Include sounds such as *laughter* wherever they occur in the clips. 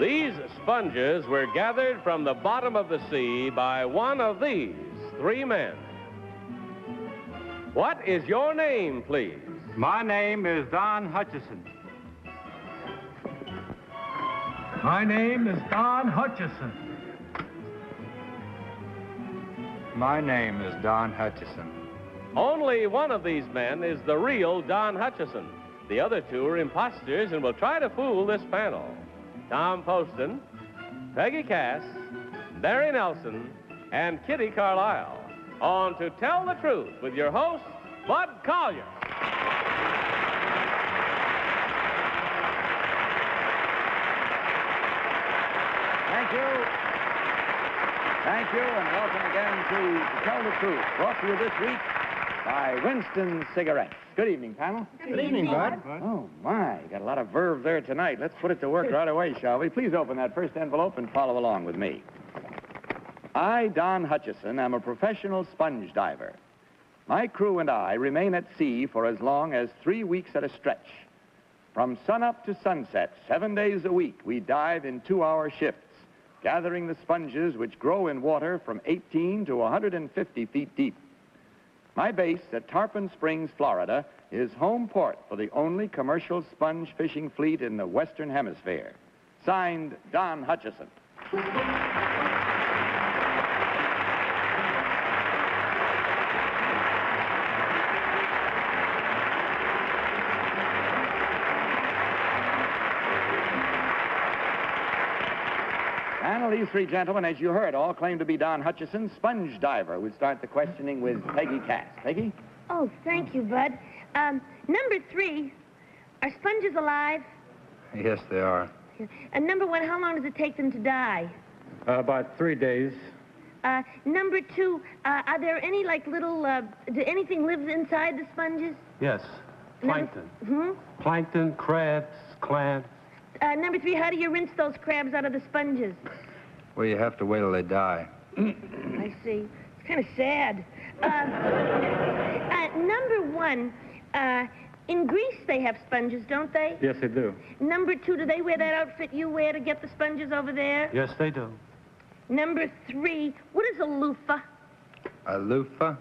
These sponges were gathered from the bottom of the sea by one of these three men. What is your name, please? My name is Don Hutchison. My name is Don Hutchison. My name is Don Hutchison. Only one of these men is the real Don Hutchison. The other two are imposters and will try to fool this panel. Tom Poston, Peggy Cass, Barry Nelson, and Kitty Carlisle. On to Tell the Truth with your host, Bud Collyer. Thank you. Thank you, and welcome again to, Tell the Truth, brought to you this week by Winston Cigarettes. Good evening, panel. Good evening, Bud. Oh, my, got a lot of verve there tonight. Let's put it to work right away, shall we? Please open that first envelope and follow along with me. I, Don Hutchison, am a professional sponge diver. My crew and I remain at sea for as long as three weeks at a stretch. From sunup to sunset, seven days a week, we dive in two-hour shifts, gathering the sponges which grow in water from 18 to 150 feet deep. My base at Tarpon Springs, Florida, is home port for the only commercial sponge fishing fleet in the Western Hemisphere. Signed, Don Hutchison. These three gentlemen, as you heard, all claim to be Don Hutchison, sponge diver. We'll start the questioning with Peggy Cass. Peggy? Oh, thank you, Bud. Um, number three, are sponges alive? Yes, they are. And number one, how long does it take them to die? Uh, about three days. Uh, number two, uh, are there any, like, little, uh, do anything live inside the sponges? Yes, Number- plankton. Hmm? Plankton, crabs, clams. Uh, number three, how do you rinse those crabs out of the sponges? Well, you have to wait till they die. I see. It's kind of sad. Uh, uh, number one, uh, in Greece they have sponges, don't they? Yes, they do. Number two, do they wear that outfit you wear to get the sponges over there? Yes, they do. Number three, what is a loofah? A loofah?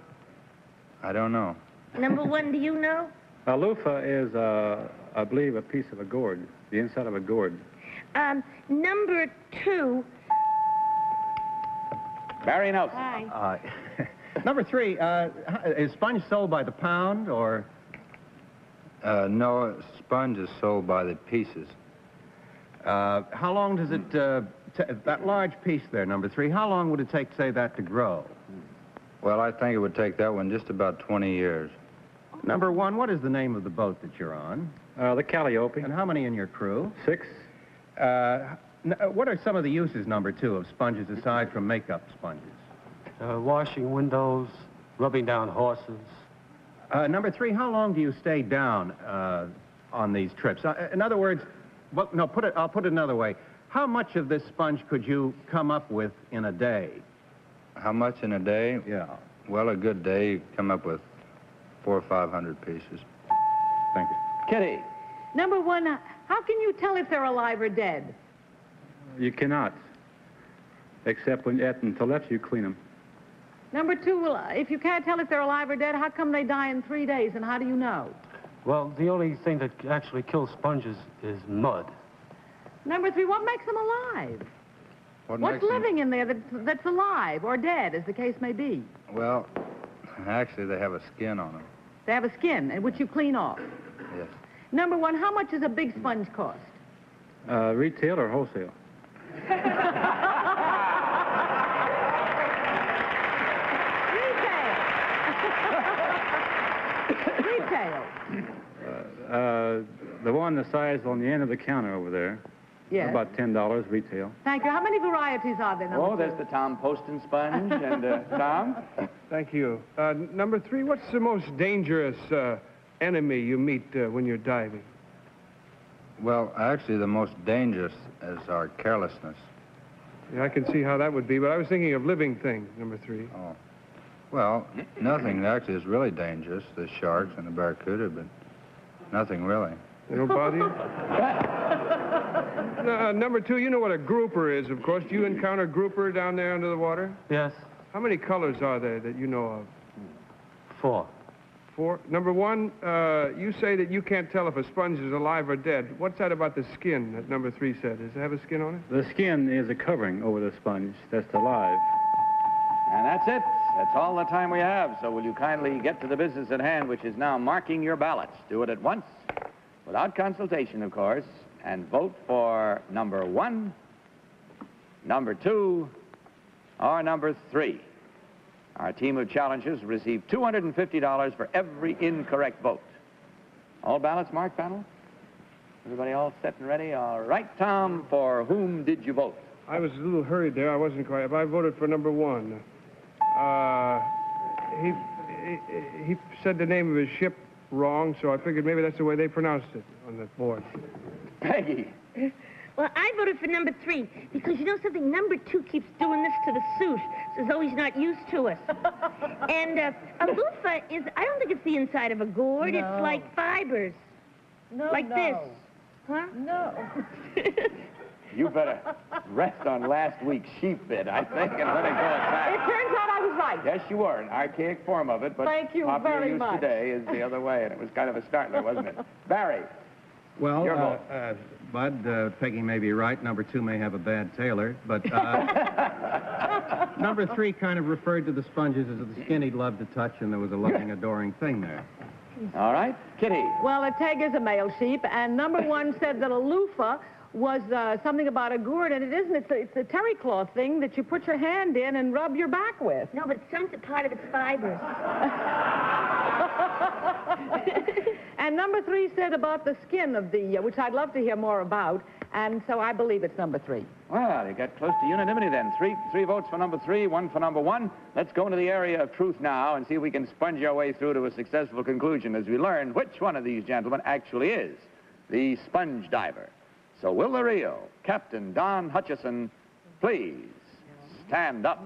I don't know. Number one, do you know? *laughs* A loofah is, uh, I believe, a piece of a gourd, the inside of a gourd. Um, number two, Barry Nelson. hi. Uh, *laughs* number three, uh, is sponge sold by the pound or? Uh, no, sponge is sold by the pieces. Uh, how long does it, uh, that large piece there, number three, how long would it take, say, that to grow? Well, I think it would take that one just about 20 years. Number one, what is the name of the boat that you're on? Uh, the calliope, And how many in your crew? six. Uh, uh, what are some of the uses, number two, of sponges aside from makeup sponges? Uh, washing windows, rubbing down horses. Uh, number three, how long do you stay down uh, on these trips? Uh, in other words, well, no, put it, I'll put it another way. How much of this sponge could you come up with in a day? How much in a day? Yeah. Well, a good day, you come up with four or 500 pieces. Thank you. Kitty. Number one, how can you tell if they're alive or dead? You cannot, except when at until left you clean them. Number two, well, if you can't tell if they're alive or dead, how come they die in three days, and how do you know? Well, the only thing that actually kills sponges is mud. Number three, what makes them alive? What What's makes 'em- living in there that, that's alive or dead, as the case may be? Well, actually, they have a skin on them. They have a skin, and which you clean off. Yes. Number one, how much does a big sponge cost? Uh, retail or wholesale? Retail. Retail. Uh, the one the size on the end of the counter over there, Yes. about $10 retail. Thank you. How many varieties are there? Number Oh, two? there's the Tom Poston sponge. And uh, *laughs* Tom? Thank you. Uh, number three, what's the most dangerous uh, enemy you meet uh, when you're diving? Well, actually, the most dangerous is our carelessness. Yeah, I can see how that would be, but I was thinking of living things, number three. Oh. Well, nothing actually is really dangerous, the sharks and the barracuda, but Nothing really. They don't bother you? No, uh, number two, you know what a grouper is, of course. Do you encounter grouper down there under the water? Yes, How many colors are there that you know of? four. Four. Number one, uh, you say that you can't tell if a sponge is alive or dead. What's that about the skin that number three said? Does it have a skin on it? The skin is a covering over the sponge that's alive. And that's it. That's all the time we have. So will you kindly get to the business at hand, which is now marking your ballots. Do it at once, without consultation, of course, and vote for number one, number two, or number three. Our team of challengers receive $250 for every incorrect vote. All ballots marked, panel? Everybody all set and ready? All right, Tom, for whom did you vote? I was a little hurried there. I wasn't quite. I voted for number one. Uh, he, he, he said the name of his ship wrong, so I figured maybe that's the way they pronounced it on the board. Peggy. Well, I voted for number three because you know something? Number two keeps doing this to the suit, so though he's not used to us. *laughs* and uh, a loofah is, I don't think it's the inside of a gourd. No. It's like fibers. No, like no. this. Huh? No. *laughs* You better rest on last week's sheep bit, I think, and let it go It attack. turns out I was right. Yes, you were. An archaic form of it, but Thank you popular very use much. today is the other way, and it was kind of a startler, wasn't it? *laughs* Barry. Well, Your uh, vote. uh, Bud, uh, Peggy may be right. Number two may have a bad tailor, but uh, *laughs* number three kind of referred to the sponges as the skin he'd love to touch, and there was a loving, *laughs* adoring thing there. All right. Kitty. Well, a teg is a male sheep, and number one said that a loofah was uh, something about a gourd, and it isn't. It's a, it's a terry cloth thing that you put your hand in and rub your back with. No, but some part of it's fibers. *laughs* And number three said about the skin of the, uh, which I'd love to hear more about, and so I believe it's number three. Well, you got close to unanimity then. Three, three votes for number three, one for number one. Let's go into the area of truth now and see if we can sponge our way through to a successful conclusion as we learn which one of these gentlemen actually is the sponge diver. So, will the Rio, Captain Don Hutchison, please stand up?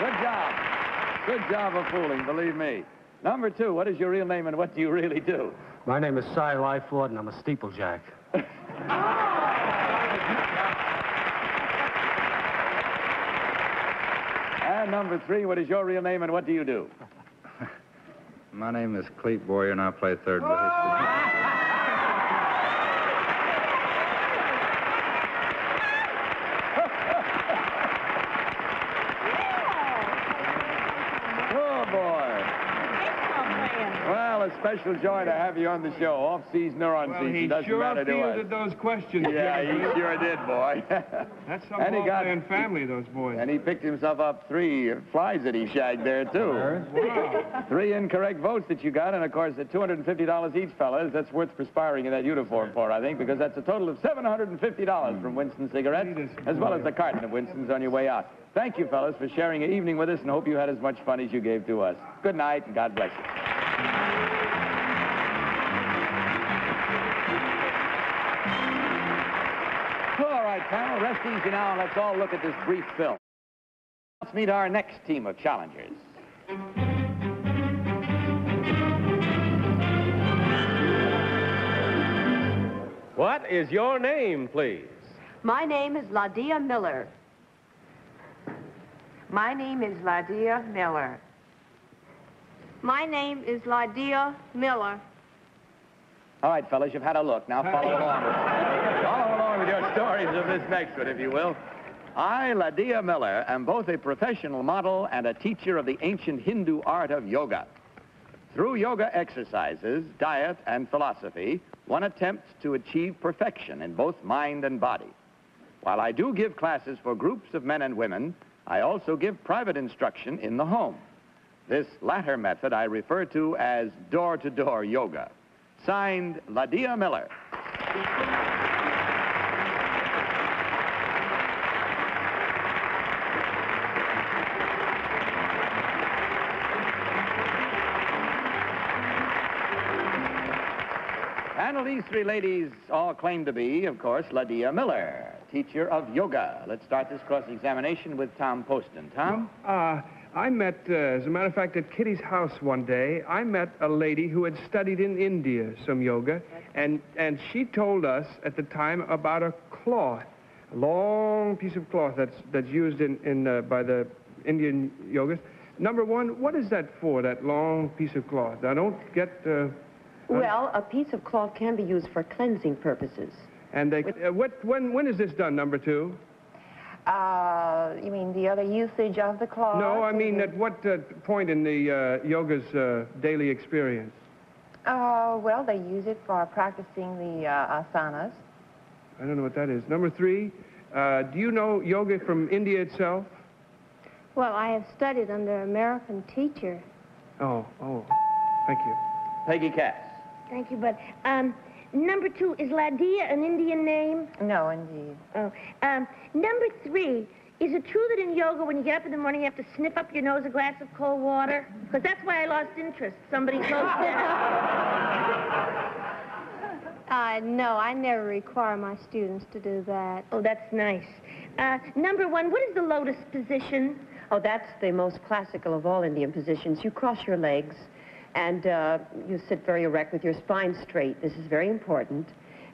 Good job. Good job of fooling, believe me. Number two, what is your real name and what do you really do? My name is Cy Lyford, and I'm a steeplejack. *laughs* number three, what is your real name and what do you do? *laughs* My name is Clete Boyer, and I play third base. Oh, boy. Well, a special joy to have you on the show. Off-season or on Well, season, he doesn't sure matter to us. fielded those questions. Yeah, Jeffrey. he sure did, boy. *laughs* That's some And he got- ball-playing family, those boys. and he picked himself up three flies that he shagged there, too. Wow. Three incorrect votes that you got, and of course, at $250 each, fellas, that's worth perspiring in that uniform for, I think, because that's a total of $750 from Winston Cigarettes, as well as the carton of Winston's on your way out. Thank you, fellas, for sharing an evening with us, and hope you had as much fun as you gave to us. Good night, and God bless you. Right, panel, rest easy now, and let's all look at this brief film. Let's meet our next team of challengers. What is your name, please? My name is Ladia Miller. My name is Ladia Miller. My name is Ladia Miller. All right, fellas, you've had a look. Now follow along. *laughs* Follow along with your stories of this next one, if you will. I, Ladia Miller, am both a professional model and a teacher of the ancient Hindu art of yoga. Through yoga exercises, diet, and philosophy, one attempts to achieve perfection in both mind and body. While I do give classes for groups of men and women, I also give private instruction in the home. This latter method I refer to as door-to-door yoga. Signed, Ladia Miller. These three ladies all claim to be, of course, Ladia Miller, teacher of yoga. Let's start this cross-examination with Tom Poston. Tom? Uh, I met, uh, as a matter of fact, at Kitty's house one day, I met a lady who had studied in India some yoga, and, and she told us at the time about a cloth, a long piece of cloth that's, that's used in, in, uh, by the Indian yogas. Number one, what is that for, that long piece of cloth? I don't get... Uh, Well, a piece of cloth can be used for cleansing purposes. and they, uh, what, when, when is this done, number two? Uh, you mean the other usage of the cloth? No, I mean, at what uh, point in the uh, yoga's uh, daily experience? Uh, well, they use it for practicing the uh, asanas. I don't know what that is. Number three, uh, do you know yoga from India itself? Well, I have studied under an American teacher. Oh, oh, thank you. Peggy Cass. Thank you, but um, number two is Ladia an Indian name? No, indeed. Oh, um, number three. Is it true that in yoga, when you get up in the morning, you have to sniff up your nose a glass of cold water? Because that's why I lost interest. Somebody close down. *laughs* Uh, no, I never require my students to do that. Oh, that's nice. Uh, number one, what is the lotus position? Oh, that's the most classical of all Indian positions. You cross your legs and uh, you sit very erect with your spine straight. This is very important.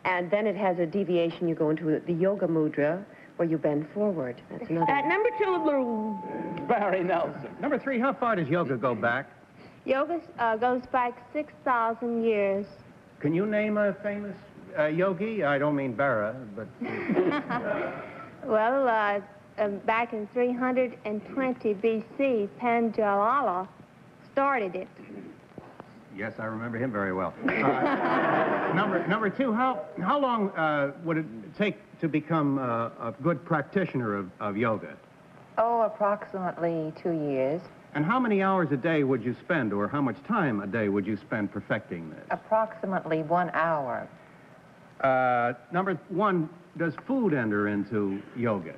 And then it has a deviation. You go into the yoga mudra where you bend forward. That's another. Uh, number two, Barry Nelson. Number three, how far does yoga go back? Yoga uh, goes back 6,000 years. Can you name a famous uh, yogi? I don't mean Berra, but *laughs* *laughs* Well, uh, uh, back in 320 BC, Panjalala started it. Yes, I remember him very well. *laughs* Uh, number number two, how how long uh, would it take to become uh, a good practitioner of, of yoga? Oh, approximately two years. And how many hours a day would you spend, or how much time a day would you spend perfecting this? Approximately one hour. Uh, number one, does food enter into yoga?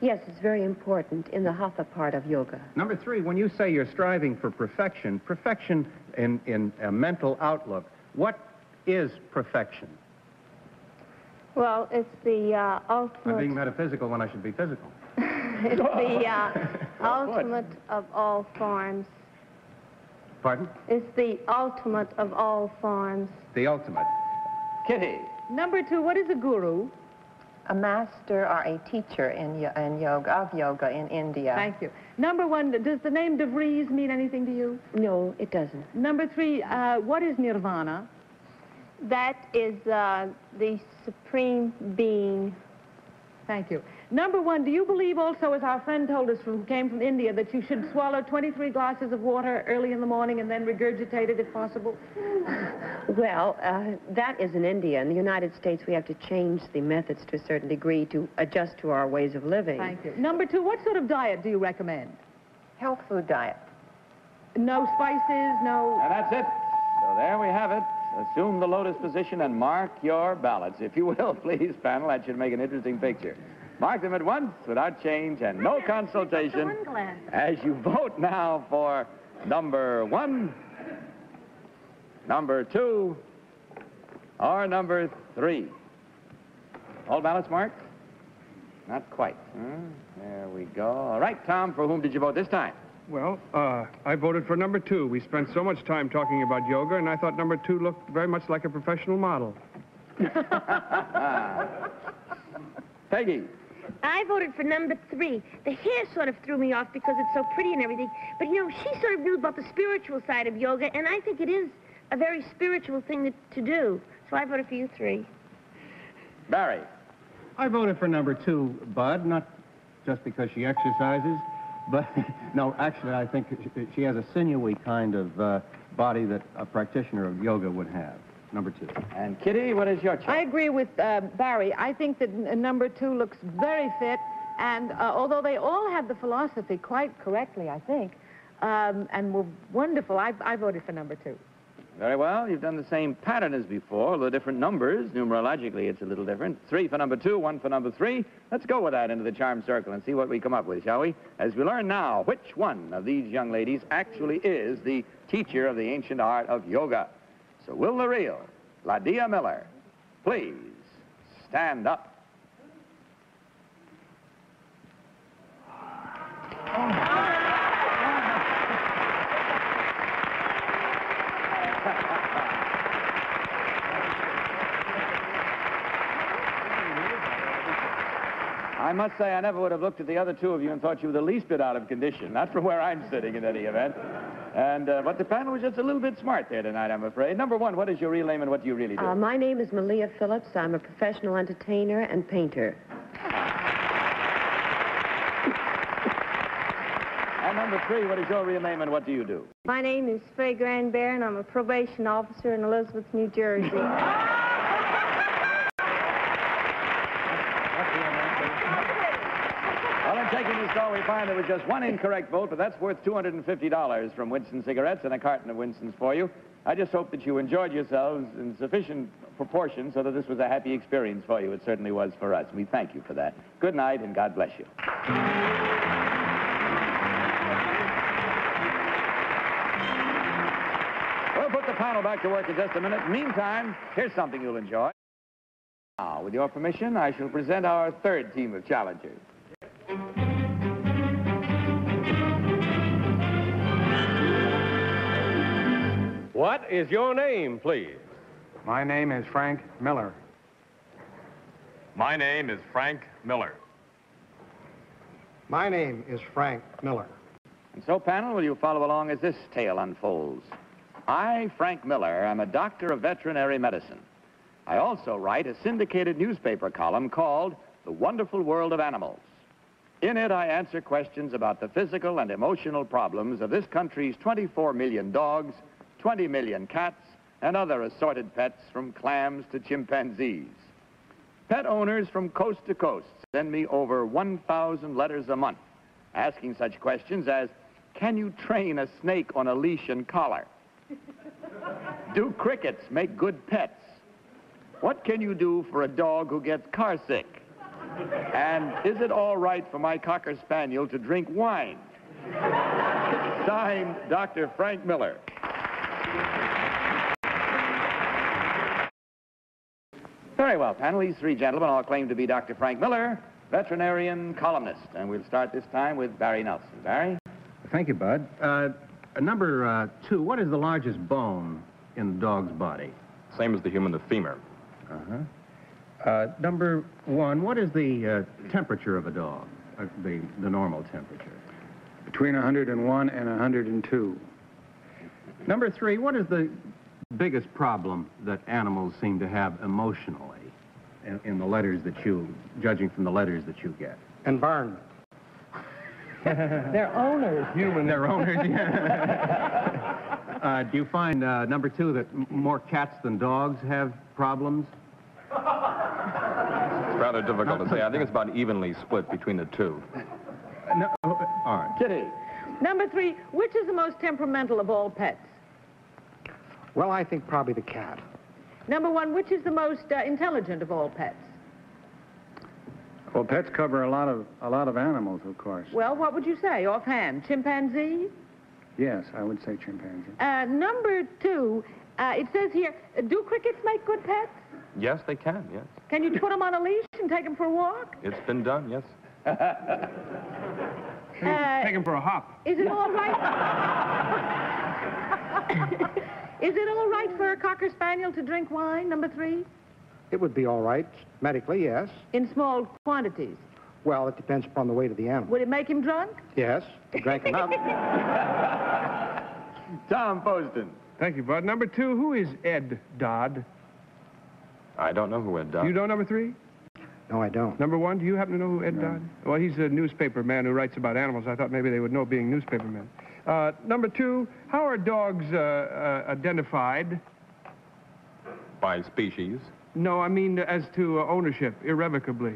Yes, it's very important in the hatha part of yoga. Number three, when you say you're striving for perfection, perfection in, in a mental outlook, what is perfection? Well, it's the uh, I'm being metaphysical when I should be physical. *laughs* it's the uh, *laughs* ultimate of all forms. Pardon? It's the ultimate of all forms. The ultimate. Kitty. Number two, what is a guru? A master or a teacher in, in yoga, of yoga in India. Thank you. Number one, does the name De Vries mean anything to you? No, it doesn't. Number three, uh, what is nirvana? That is uh, the supreme being. Thank you. Number one, do you believe also, as our friend told us who came from India, that you should swallow 23 glasses of water early in the morning and then regurgitate it if possible? Well, uh, that is in India. In the United States, we have to change the methods to a certain degree to adjust to our ways of living. Thank you. Number two, what sort of diet do you recommend? Health food diet. No spices, no... And that's it. So there we have it. Assume the lotus position and mark your ballots. If you will, *laughs* please, panel. That should make an interesting picture. Mark them at once without change and no consultation as you vote now for number one, number two, or number three. All ballots marked? Not quite. Hmm, There we go. All right, Tom, for whom did you vote this time? Well, uh, I voted for number two. We spent so much time talking about yoga, and I thought number two looked very much like a professional model. *laughs* Peggy. I voted for number three. The hair sort of threw me off because it's so pretty and everything. But, you know, she sort of knew about the spiritual side of yoga, and I think it is a very spiritual thing to, to do. So I voted for you three. Barry. I voted for number two, Bud, not just because she exercises, but *laughs* no, actually, I think she- she has a sinewy kind of uh, body that a practitioner of yoga would have. Number two. And Kitty, what is your choice? I agree with uh, Barry. I think that number two looks very fit, and uh, although they all had the philosophy quite correctly, I think, um, and were wonderful, I, I voted for number two. Very well. You've done the same pattern as before, although different numbers. Numerologically, it's a little different. Three for number two, one for number three. Let's go with that into the charm circle and see what we come up with, shall we? As we learn now which one of these young ladies actually is the teacher of the ancient art of yoga. Will the real Ladia Miller. Please stand up. *laughs* I must say, I never would have looked at the other two of you and thought you were the least bit out of condition. Not from where I'm sitting in any event. And, uh, but the panel was just a little bit smart there tonight, I'm afraid. Number one, what is your real name and what do you really do? Uh, my name is Malia Phillips. I'm a professional entertainer and painter. And number three, what is your real name and what do you do? My name is Faye Grandbear, and I'm a probation officer in Elizabeth, New Jersey. *laughs* Well, in taking this call, we find there was just one incorrect vote, but that's worth $250 from Winston Cigarettes and a carton of Winston's for you. I just hope that you enjoyed yourselves in sufficient proportion so that this was a happy experience for you. It certainly was for us. We thank you for that. Good night, and God bless you. We'll put the panel back to work in just a minute. Meantime, here's something you'll enjoy. Now, with your permission, I shall present our third team of challengers. What is your name, please? My name is Frank Miller. My name is Frank Miller. My name is Frank Miller. And so, panel, will you follow along as this tale unfolds? I, Frank Miller, am a doctor of veterinary medicine. I also write a syndicated newspaper column called The Wonderful World of Animals. In it, I answer questions about the physical and emotional problems of this country's 24 million dogs, 20 million cats, and other assorted pets from clams to chimpanzees. Pet owners from coast to coast send me over 1,000 letters a month asking such questions as, can you train a snake on a leash and collar? *laughs* Do crickets make good pets? What can you do for a dog who gets car sick? And is it all right for my Cocker Spaniel to drink wine? *laughs* Signed, Dr. Frank Miller. Very well, panel. These three gentlemen all claim to be Dr. Frank Miller, veterinarian columnist. And we'll start this time with Barry Nelson. Barry? Thank you, Bud. Uh, number uh, two, what is the largest bone in the dog's body? Same as the human, the femur. Uh-huh. Uh, number one, what is the uh, temperature of a dog? Uh, the, the normal temperature. Between 101 and 102. Number three, what is the biggest problem that animals seem to have emotionally in, in the letters that you, judging from the letters that you get? Environment. *laughs* Their owners. Human. Their owners, yeah. *laughs* uh, do you find, uh, number two, that m- more cats than dogs have problems? It's rather difficult to say. I think it's about evenly split between the two. No, all right. Kitty. Number three, which is the most temperamental of all pets? Well, I think probably the cat. Number one, which is the most uh, intelligent of all pets? Well, pets cover a lot of a lot of animals, of course. Well, what would you say offhand? Chimpanzee? Yes, I would say chimpanzee. Uh, number two, uh, it says here, uh, do crickets make good pets? Yes, they can, yes. Can you put them on a leash and take them for a walk? It's been done, yes. Uh, Take them for a hop. Is it all right? *laughs* *laughs* is it all right for a cocker spaniel to drink wine? Number three, It would be all right, medically, yes. in small quantities. Well, it depends upon the weight of the animal. Would it make him drunk? Yes, He drank enough. Tom Poston. Thank you, Bud. Number two, who is Ed Dodd? I don't know who Ed Dodd. You know number three? No, I don't. Number one, do you happen to know who Ed Dodd? Well, he's a newspaper man who writes about animals. I thought maybe they would know being newspaper men. Uh, number two, how are dogs uh, uh, identified? By species, No, I mean as to uh, ownership, irrevocably.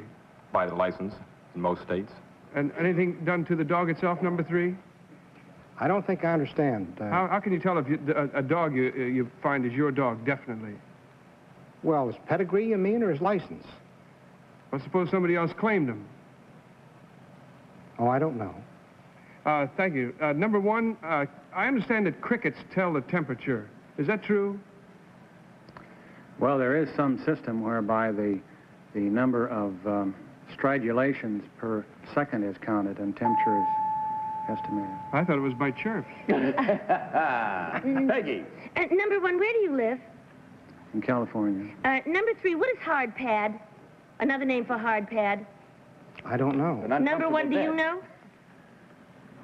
by the license in most states. And anything done to the dog itself, number three? I don't think I understand. Uh, How, how can you tell if you, a, a dog you, you find is your dog, definitely? Well, his pedigree, you mean, or his license? Well, suppose somebody else claimed him. Oh, I don't know. Uh, thank you. Uh, number one, uh, I understand that crickets tell the temperature. Is that true? Well, there is some system whereby the, the number of um, stridulations per second is counted and temperature is estimated. I thought it was by chirps. *laughs* Peggy. Uh, number one, where do you live? In California. Uh, number three, what is hard pad? Another name for hard pad. I don't know. Number one, do you know?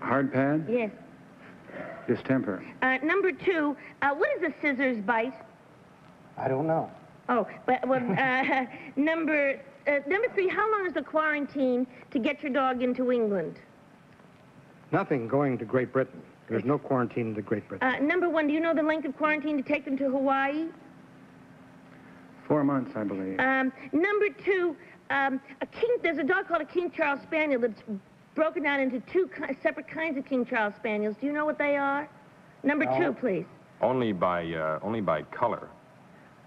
Hard pad? Yes. Distemper. Uh, number two, uh, what is a scissors bite? I don't know. Oh, but well, uh, *laughs* number uh, number three, how long is the quarantine to get your dog into England? Nothing going to Great Britain. There's no quarantine into Great Britain. Uh, number one, do you know the length of quarantine to take them to Hawaii? Four months, I believe. Um, number two, um, a king. There's a dog called a King Charles Spaniel that's broken down into two ki- separate kinds of King Charles Spaniels. Do you know what they are? Number No. two, please. Only by, uh, only by color.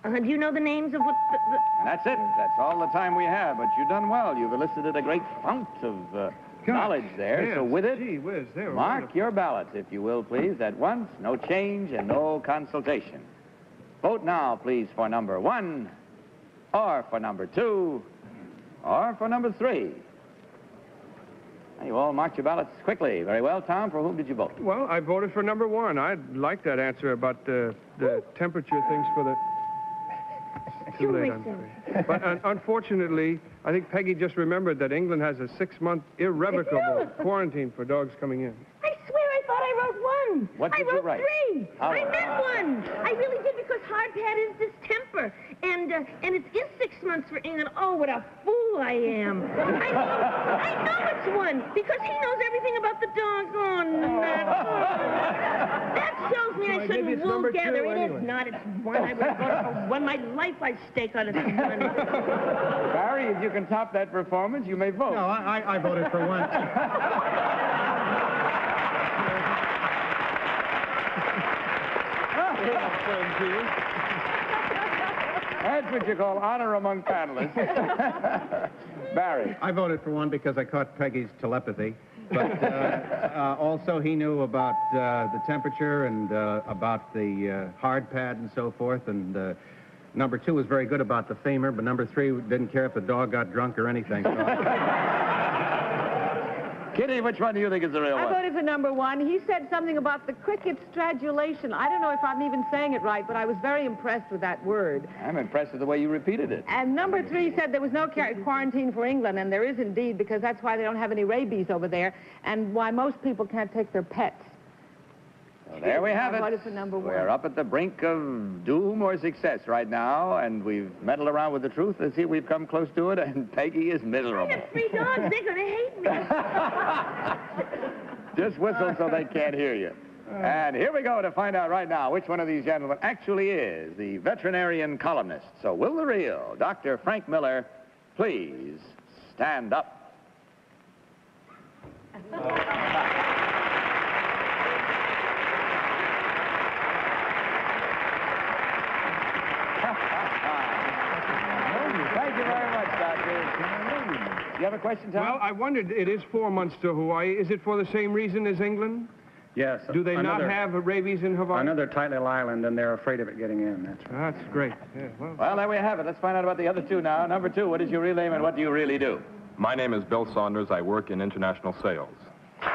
Uh, do you know the names of what? The, the... And that's it. That's all the time we have. But you've done well. You've elicited a great fount of uh, knowledge there. so with it, Gee whiz, they mark wonderful. your ballots, if you will, please, at once. No change and no consultation. Vote now, please, for number one, or for number two, or for number three. Now, You all marked your ballots quickly. Very well, Tom. For whom did you vote? Well, I voted for number one. I like that answer about uh, the temperature things for the. *laughs* Too late, I'm sorry. But uh, unfortunately, I think Peggy just remembered that England has a six-month irrevocable quarantine for dogs coming in. I swear I thought I wrote one. What I did you wrote write? three. I meant one. I really did because hard pad is distemper, and uh, and it's in six months for England. Oh, what a fool I am! *laughs* I know, I know it's one because he knows everything about the dog. Oh, no. *laughs* that shows me So I I gave you shouldn't it's wool number two gather. It anyway. is not. It's one. I would have voted for *laughs* one. My life I stake on it. Barry, if you can top that performance, you may vote. No, I, I, I voted for one. That's what you call honor among panelists. *laughs* Barry. I voted for one because I caught Peggy's telepathy. But uh, uh, also he knew about uh, the temperature and uh, about the uh, hard pad and so forth. And uh, number two was very good about the femur, but number three didn't care if the dog got drunk or anything. So *laughs* Kitty, which one do you think is the real I one? I voted for number one. He said something about the cricket stridulation. I don't know if I'm even saying it right, but I was very impressed with that word. I'm impressed with the way you repeated it. And number three said there was no quarantine for England, and there is indeed, because that's why they don't have any rabies over there, and why most people can't take their pets. Well, there we have it. voted for number one. We're up at the brink of doom or success right now, and we've meddled around with the truth. Let's see, we've come close to it, and *laughs* Peggy is miserable. Three dogs. They're gonna hate me. *laughs* Just whistle so they can't hear you. And here we go to find out right now which one of these gentlemen actually is the veterinarian columnist. So will the real Dr. Frank Miller please stand up? *laughs* Thank you very much, Doctor. You have a question, Tom? Well, I wondered, it is four months to Hawaii. Is it for the same reason as England? Yes. Do they another, not have rabies in Hawaii? Another tight little island, and they're afraid of it getting in. That's right. That's great. Yeah, well. Well, there we have it. Let's find out about the other two now. Number two, what is your real name and what do you really do? My name is Bill Saunders. I work in international sales. *laughs*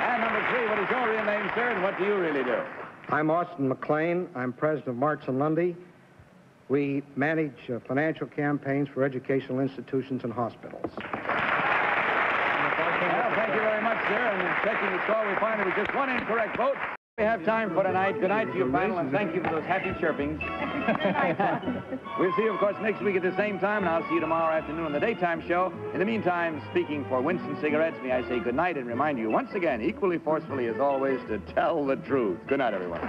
And number three, what is your real name, sir, and what do you really do? I'm Austin McLean. I'm president of Marts and Lundy. We manage uh, financial campaigns for educational institutions and hospitals. Well, thank you very much, sir. And in checking the score, we find there was just one incorrect vote. We have time for tonight. Good night to you, panel, and thank you for those happy chirpings. *laughs* we'll see you, of course, next week at the same time, and I'll see you tomorrow afternoon on the daytime show. In the meantime, speaking for Winston Cigarettes, may I say good night and remind you once again, equally forcefully as always, to tell the truth. Good night, everyone.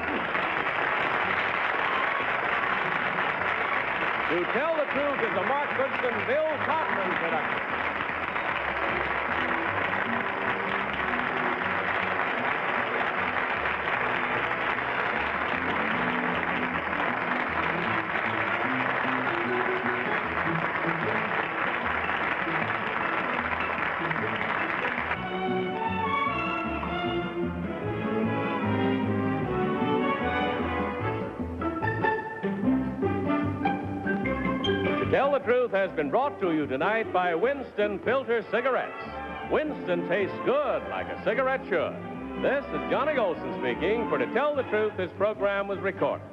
To Tell the Truth is a Mark Goodson, Bill Todman production. Truth has been brought to you tonight by Winston Filter Cigarettes. Winston tastes good like a cigarette should. This is Johnny Olson speaking, for To Tell the Truth, this program was recorded.